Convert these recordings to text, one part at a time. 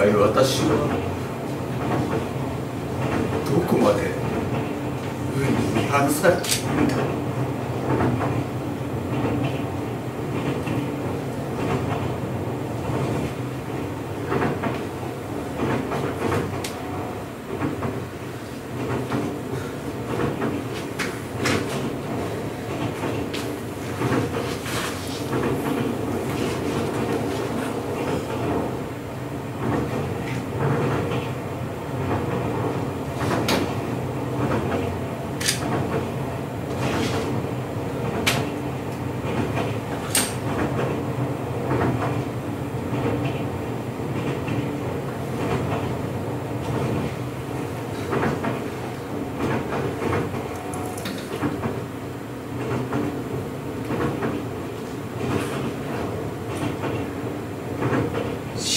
体私はどこまで運に見放されているんだ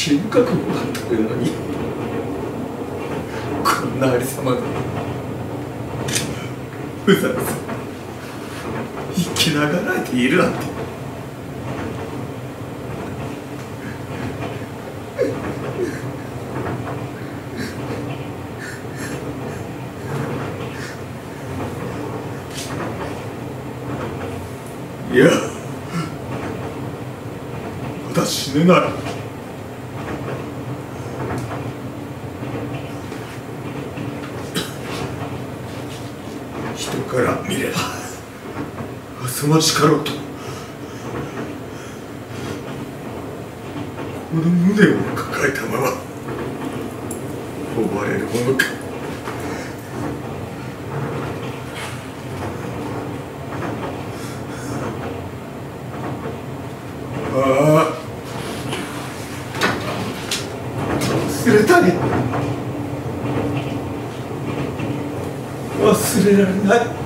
死ぬ覚悟があったというのに。こんなありさまでうざうざ。生きながらえているなんて。いや。まだ死ぬなら人から見ればその力と。この胸を抱えたまま追われるものか。ああ。忘れたい忘れられない。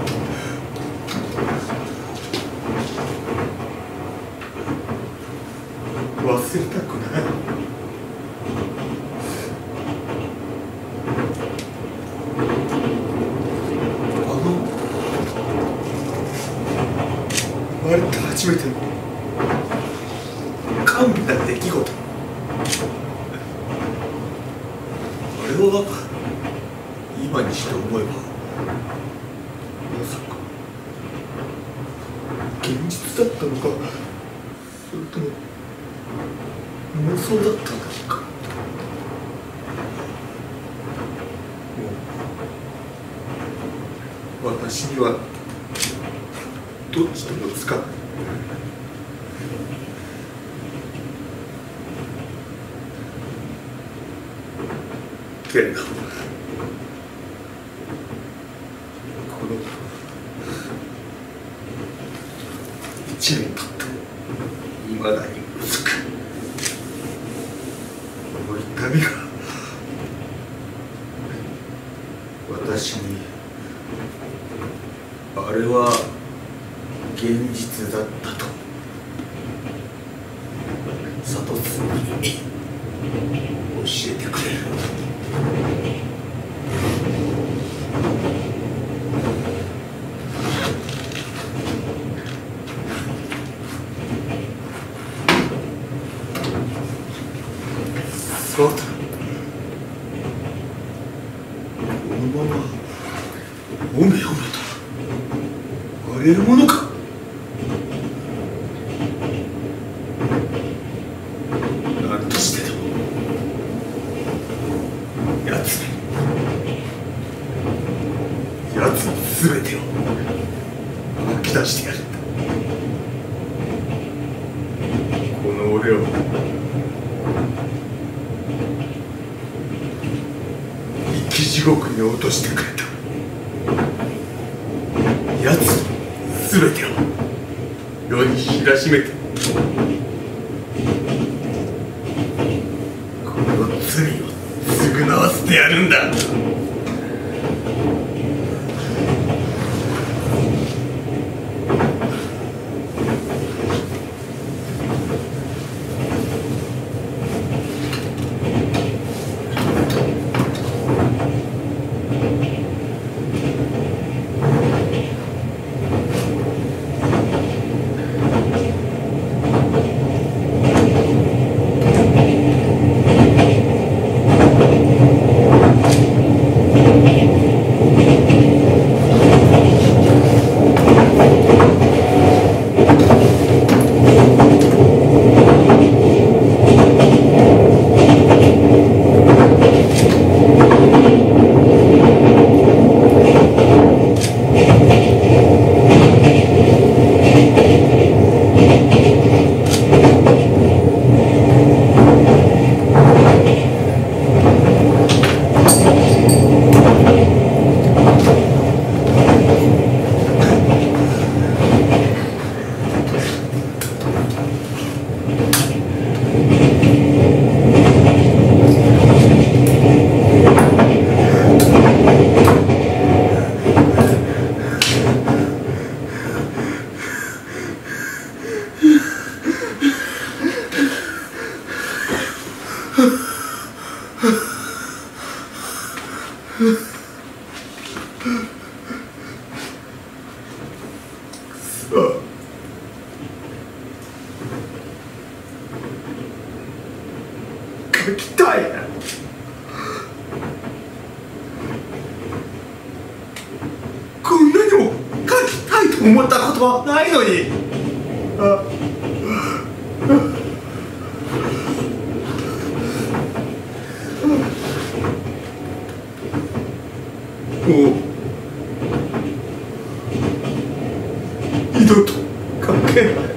奴全てを世に知らしめてこの罪を償わせてやるんだ。もったないのに。二度と関係ない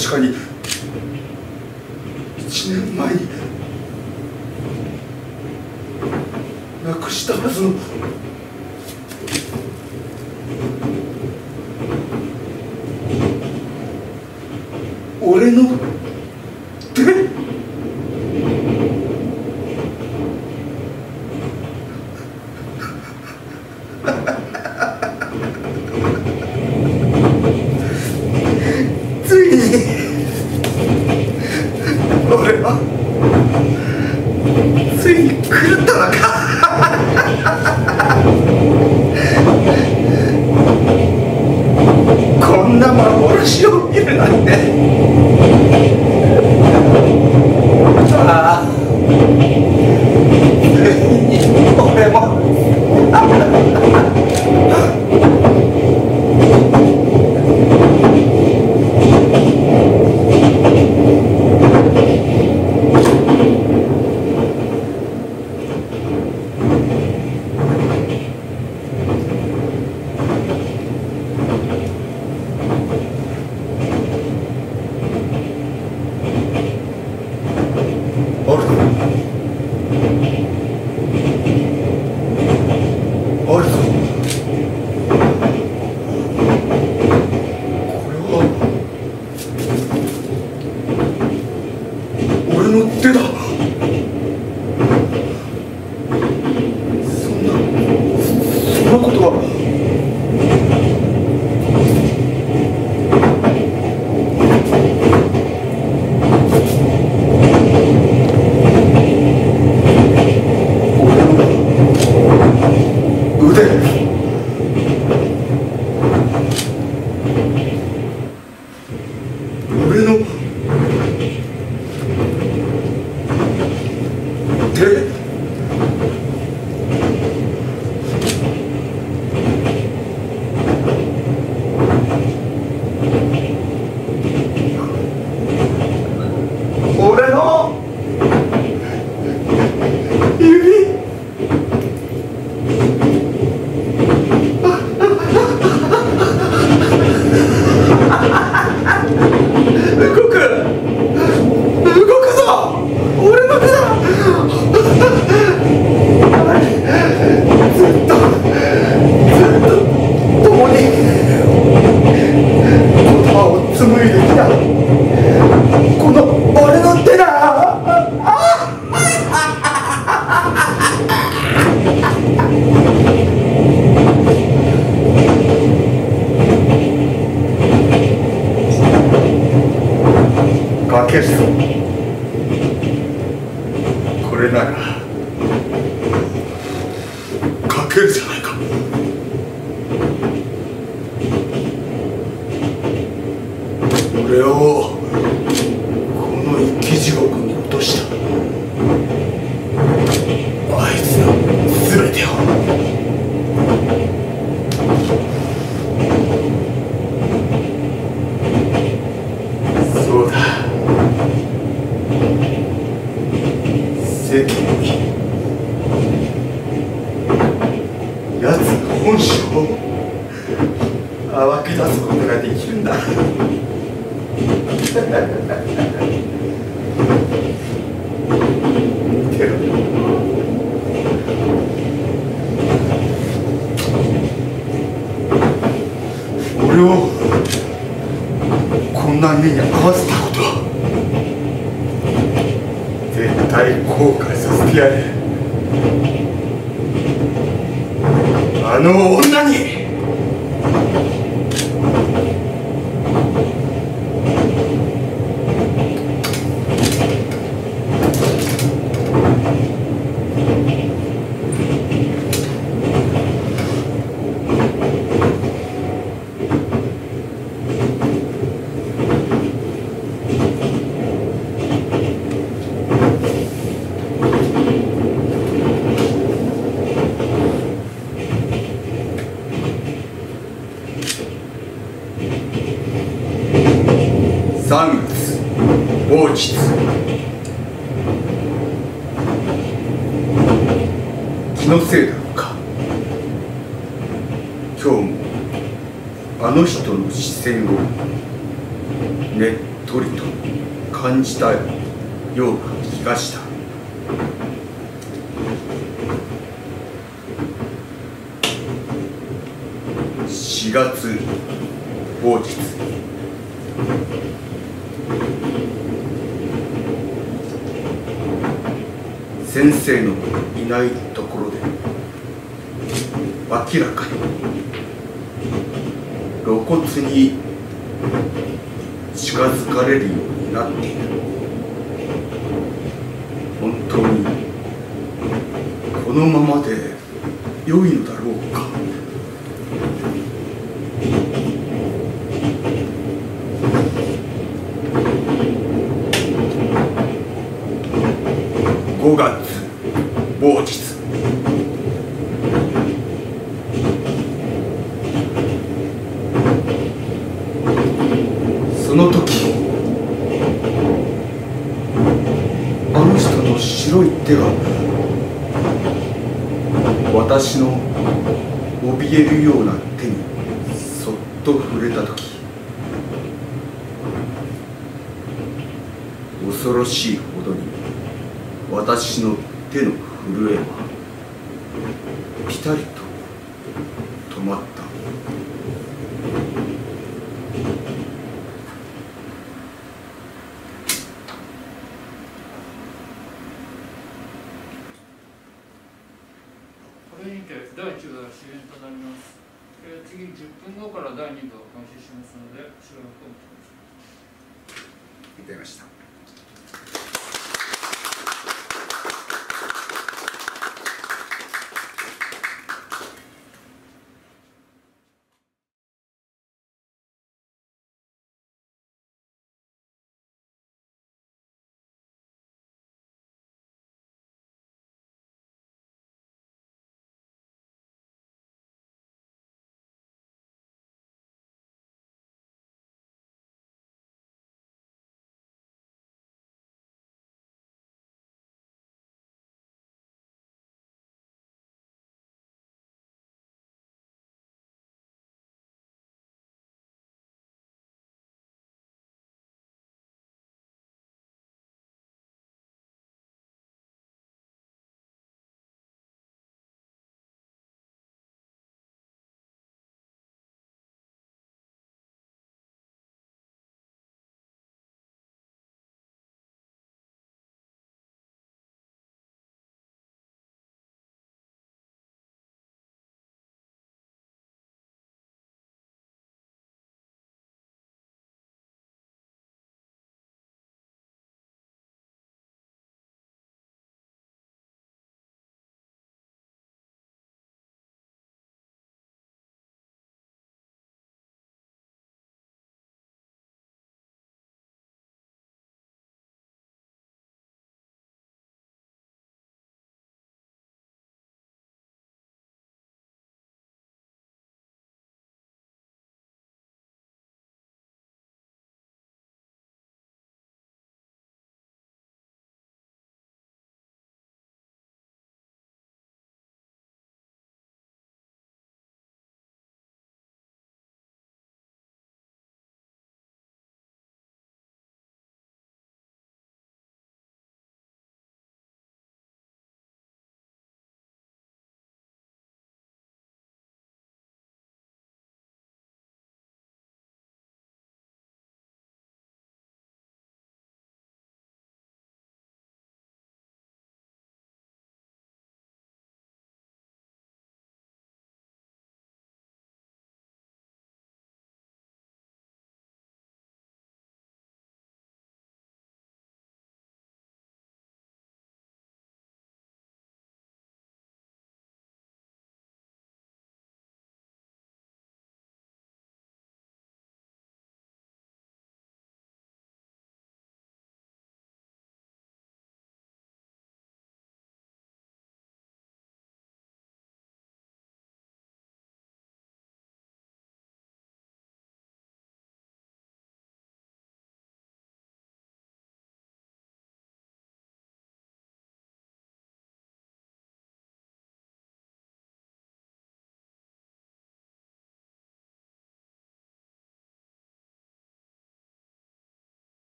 確かに。1年前に。なくしたはずの。俺の。三月王日気のせいだろうか。今日もあの人の視線をねっとりと感じたような気がした。4月王日。先生のいないところで明らかに露骨に近づかれるようになっている。本当にこのままで良いのだろうか。5月。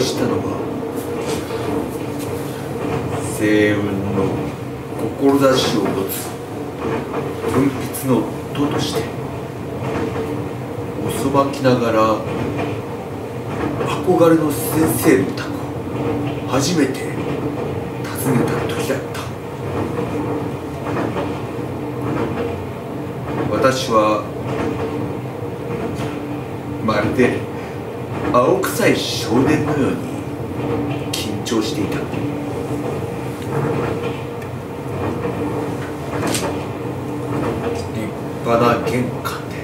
てお会いしたのは星雲の志を持つ文筆の徒としておそばきながら憧れの先生の宅を初めて訪ねた時だった私はまるで青臭い少年のように緊張していた立派な玄関で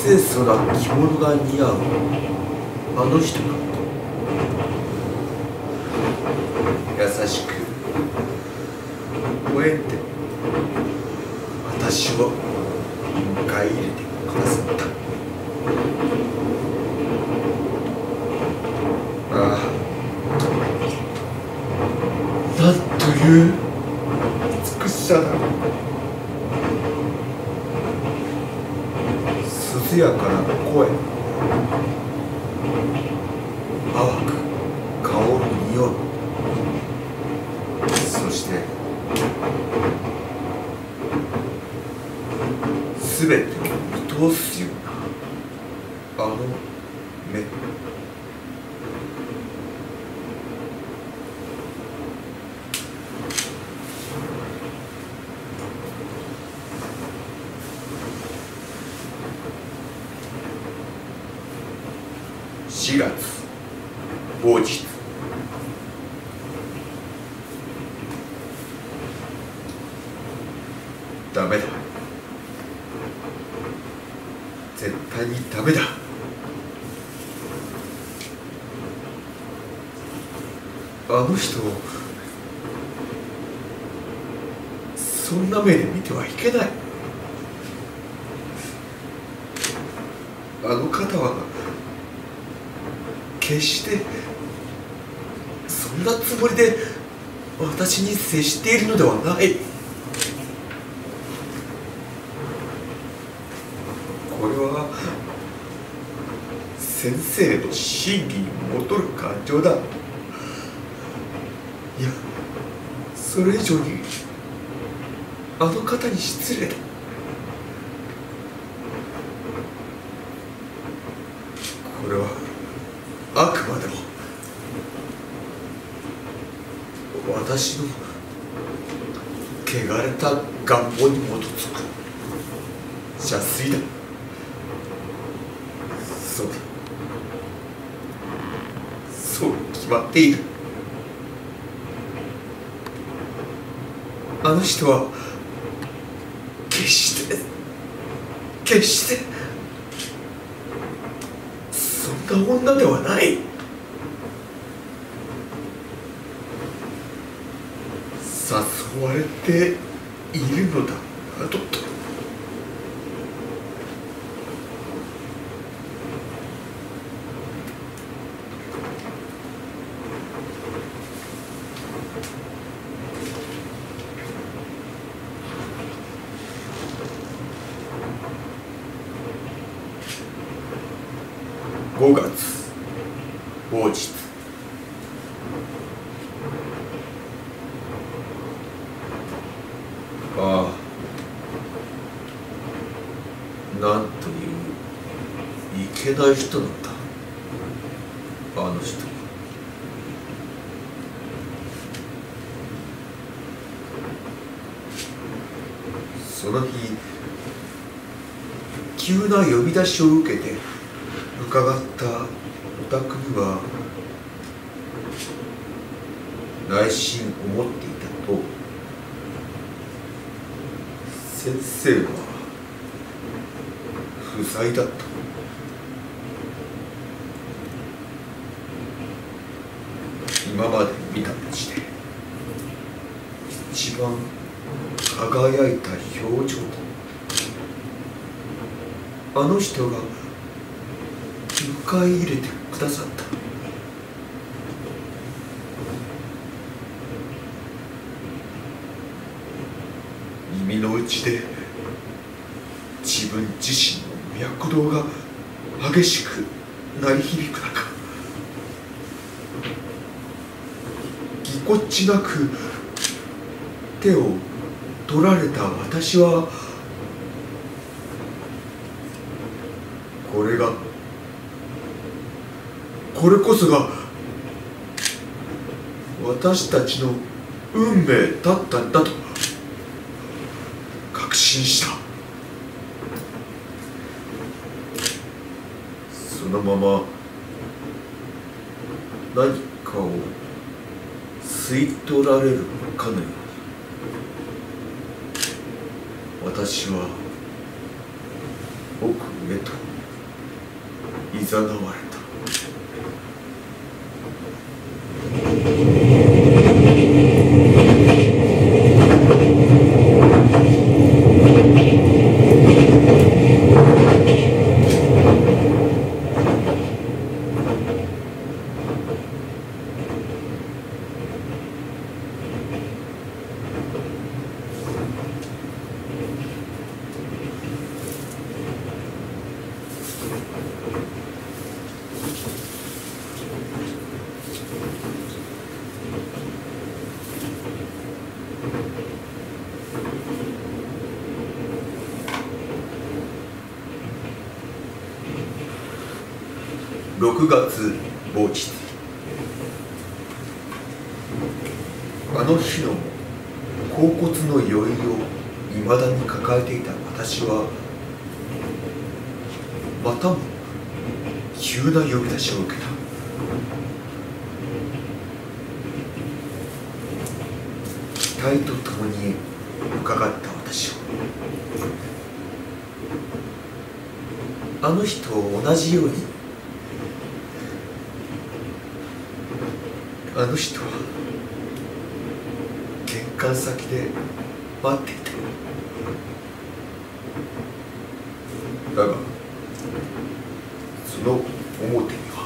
清楚な着物が似合うあの人が優しく応援で私を迎え入れてくださったああなんという美しさだ涼やかな声淡く香る匂いそして全てを見通すようなあの目4月某日ダメだ絶対にダメだあの人をそんな目で見てはいけないあの方は決してそんなつもりで私に接しているのではないこれは先生の真偽に戻る感情だいやそれ以上にあの方に失礼。これはあくまでも私の汚れた願望に基づく。邪推だ。そうだ。そう決まっている。あの人は決して決してそんな女ではない。誘われているのだなどと5月某日ああなんといういけない人だったあの人その日急な呼び出しを受けて伺ったお宅には内心思っていたと先生は不在だった今まで見た道で一番輝いた表情だあの人が迎え入れてくださった耳の内で自分自身の脈動が激しく鳴り響く中ぎこちなく手を取られた私はこれがこれこそが私たちの運命だったんだと確信した。そのまま何かを吸い取られるかのように私は奥へといざなわれた6月某日あの日の甲骨の酔いをいまだに抱えていた私はまたも急な呼び出しを受けた期待とともに伺った私をあの人と同じようにあの人は玄関先で待っていただがその表には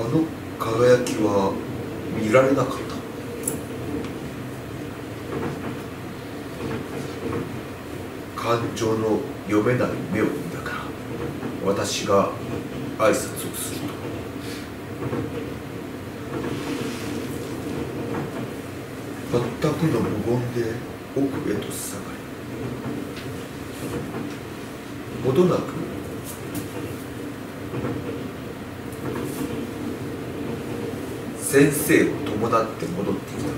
あの輝きは見られなかった感情の読めない目を見ながら私が挨拶をすると。全くの無言で奥へと下がりほどなく先生を伴って戻ってきた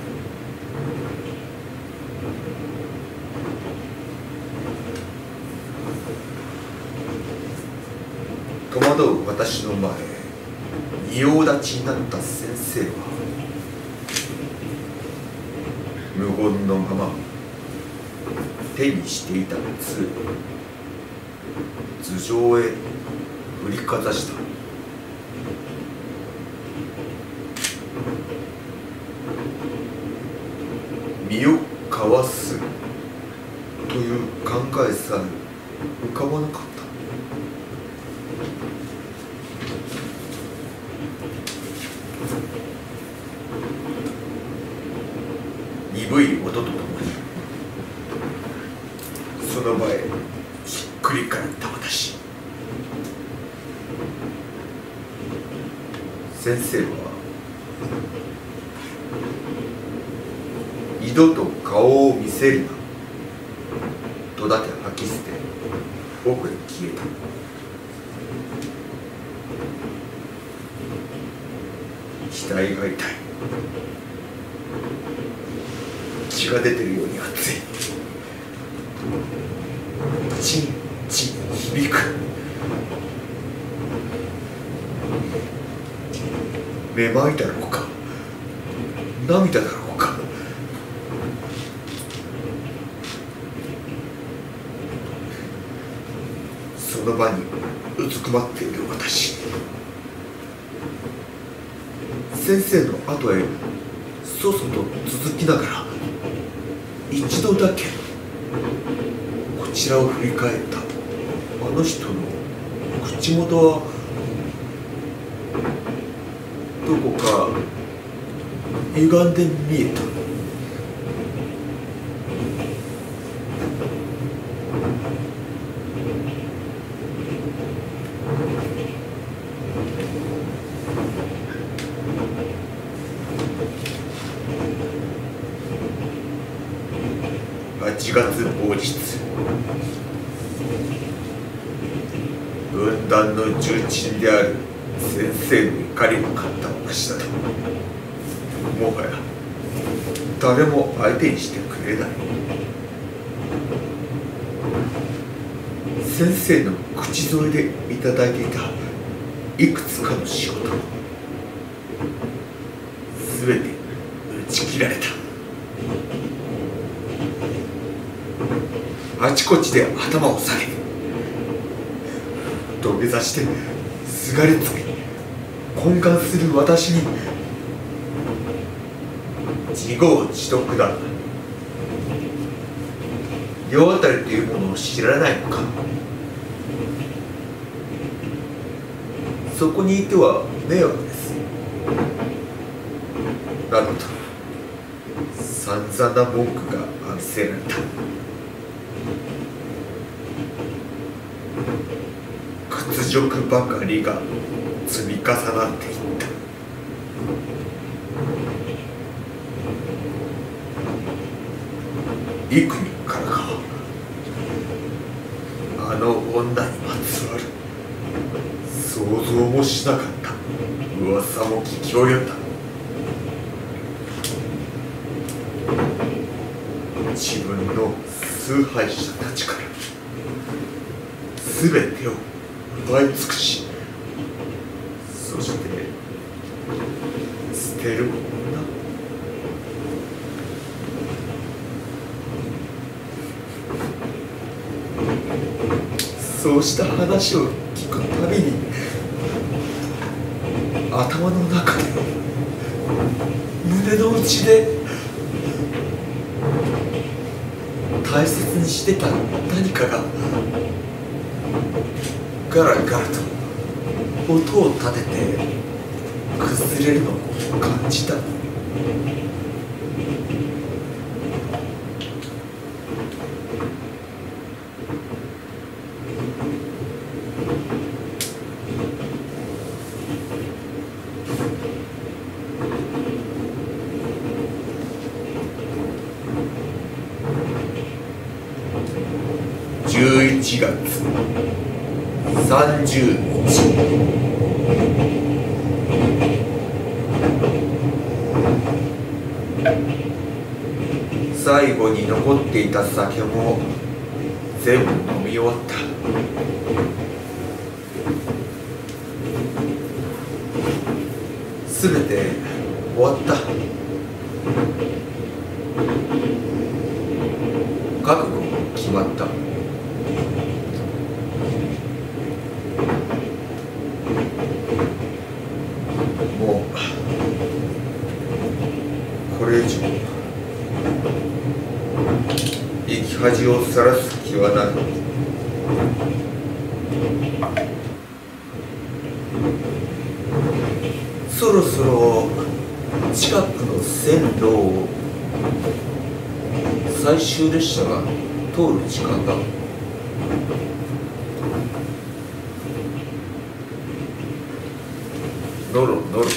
戸惑う私の前仁王立ちになった先生は無言のまま手にしていた杖頭上へ振りかざした身をかわすという考えさえ浮かばなかった鈍い音とともにその場へひっくり返った私先生は二度と顔を見せるなとだけ吐き捨て奥へ消えた額が痛い血が出てるように熱いチンチン響くめまいだろうか涙だろうかその場にうずくまっている私先生の後へそそと続きながら一度だけ。こちらを振り返った。あの人の口元は。どこか。歪んで見えた8月某日分断の重鎮である先生の怒りを買った私だともはや誰も相手にしてくれない先生の口添えでいただいていたいくつかの仕事全て打ち切られた。あちこちで頭を下げ土下座してすがりつ。き懇願する私に自業自得だ世渡りというものを知らないのか。そこにいては迷惑です。などと散々な文句が浴びせられた。辱ばかりが積み重なっていった。幾人からか。あの女にまつわる。想像もしなかった。噂も聞き及んだ。自分の崇拝者たちから。全てを奪い尽くしそして捨てる女そうした話を聞くたびに頭の中で胸の内で大切にしてた何かがガラガラと音を立てて崩れるのを感じた11月30日最後に残っていた酒も全部飲み終わったすべて終わった覚悟決まったもうこれ以上生き恥をさらす気はないそろそろ近くの線路を最終列車が通る時間だノロノロと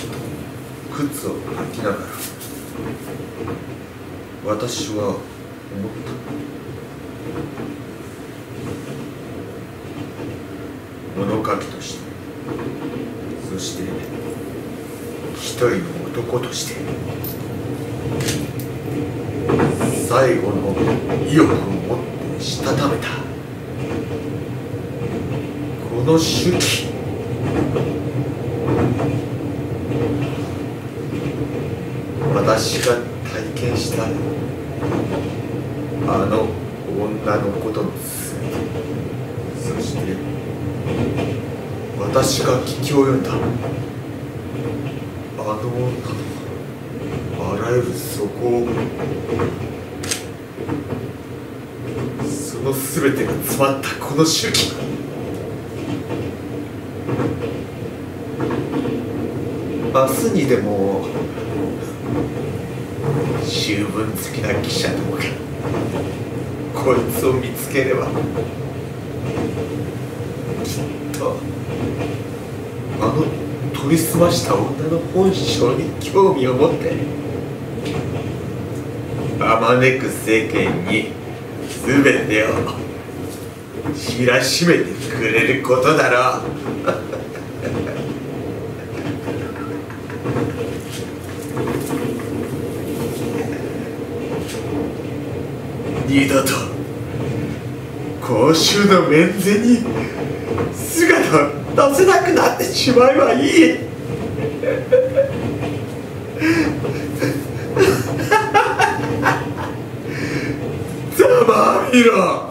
靴を履きながら。私は思った。物書きとして。そして一人の男として。最後の意欲を持って。したためた。この手記。私が体験した。あの。女のことの全てそして。私が聞き及んだあの女のあらゆる底をその全てが詰まったこの手記明日にでも新聞好きな記者どもがこいつを見つければきっとあの取り澄ました女の本性に興味を持ってあまねく世間に全てを知らしめてくれることだろう。二度と公衆の面前に姿を出せなくなってしまえばいいざまあ